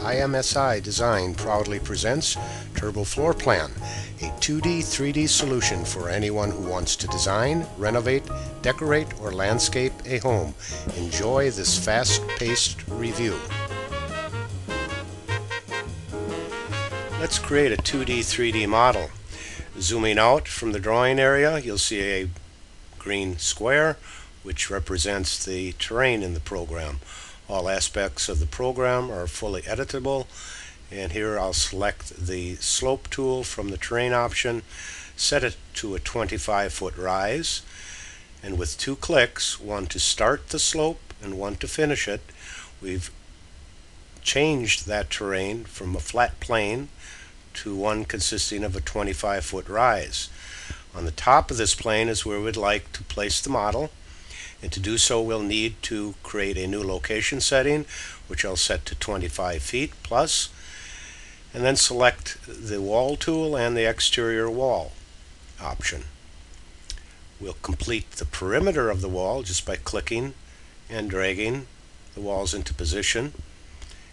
IMSI Design proudly presents TurboFloorplan, a 2D, 3D solution for anyone who wants to design, renovate, decorate, or landscape a home. Enjoy this fast-paced review. Let's create a 2D, 3D model. Zooming out from the drawing area, you'll see a green square, which represents the terrain in the program. All aspects of the program are fully editable and here I'll select the slope tool from the terrain option set it to a 25 foot rise and with two clicks one to start the slope and one to finish it we've changed that terrain from a flat plane to one consisting of a 25 foot rise. On the top of this plane is where we'd like to place the model and to do so, we'll need to create a new location setting, which I'll set to 25 feet plus, and then select the wall tool and the exterior wall option. We'll complete the perimeter of the wall just by clicking and dragging the walls into position.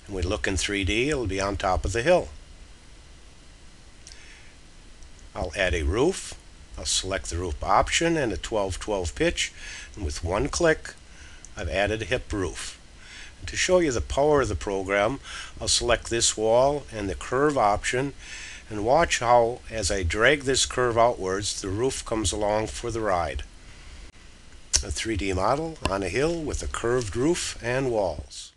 And we look in 3D, it'll be on top of the hill. I'll add a roof I'll select the roof option and a 12-12 pitch and with one click I've added a hip roof. And to show you the power of the program I'll select this wall and the curve option and watch how as I drag this curve outwards the roof comes along for the ride. A 3D model on a hill with a curved roof and walls.